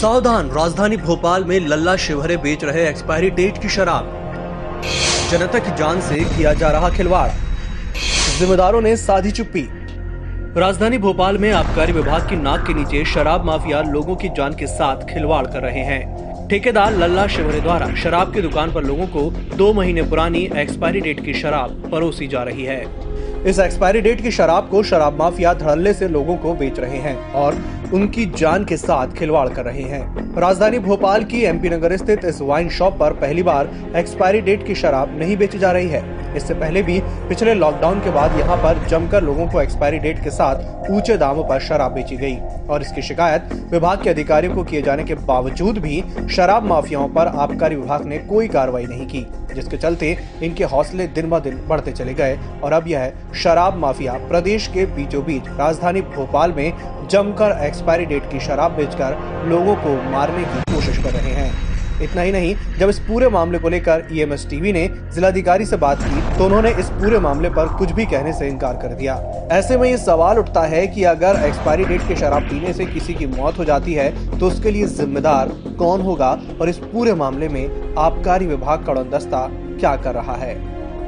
सावधान, राजधानी भोपाल में लल्ला शिवहरे बेच रहे एक्सपायरी डेट की शराब। जनता की जान से किया जा रहा खिलवाड़। जिम्मेदारों ने साधी चुप्पी। राजधानी भोपाल में आबकारी विभाग की नाक के नीचे शराब माफिया लोगों की जान के साथ खिलवाड़ कर रहे हैं। ठेकेदार लल्ला शिवहरे द्वारा शराब की दुकान पर लोगों को दो महीने पुरानी एक्सपायरी डेट की शराब परोसी जा रही है। इस एक्सपायरी डेट की शराब को शराब माफिया धड़ल्ले से लोगों को बेच रहे हैं और उनकी जान के साथ खिलवाड़ कर रहे हैं। राजधानी भोपाल की एमपी नगर स्थित इस वाइन शॉप पर पहली बार एक्सपायरी डेट की शराब नहीं बेची जा रही है। इससे पहले भी पिछले लॉकडाउन के बाद यहाँ पर जमकर लोगों को एक्सपायरी डेट के साथ ऊँचे दामों पर शराब बेची गई। और इसकी शिकायत विभाग के अधिकारियों को किए जाने के बावजूद भी शराब माफियाओं पर आबकारी विभाग ने कोई कार्रवाई नहीं की, जिसके चलते इनके हौसले दिन ब दिन बढ़ते चले गए। और अब यह शराब माफिया प्रदेश के बीचों बीच राजधानी भोपाल में जमकर एक्सपायरी डेट की शराब बेचकर लोगों को मारने की कोशिश कर रहे हैं। इतना ही नहीं, जब इस पूरे मामले को लेकर ईएमएस टीवी ने जिलाधिकारी से बात की तो उन्होंने इस पूरे मामले पर कुछ भी कहने से इनकार कर दिया। ऐसे में ये सवाल उठता है कि अगर एक्सपायरी डेट के शराब पीने से किसी की मौत हो जाती है तो उसके लिए जिम्मेदार कौन होगा और इस पूरे मामले में आबकारी विभाग का दस्ता क्या कर रहा है?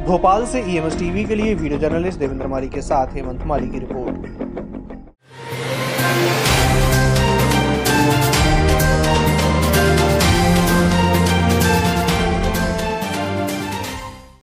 भोपाल से ईएमएस टीवी के लिए वीडियो जर्नलिस्ट देवेंद्र माली के साथ हेमंत माली की रिपोर्ट।